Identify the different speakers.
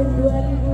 Speaker 1: tahun 2000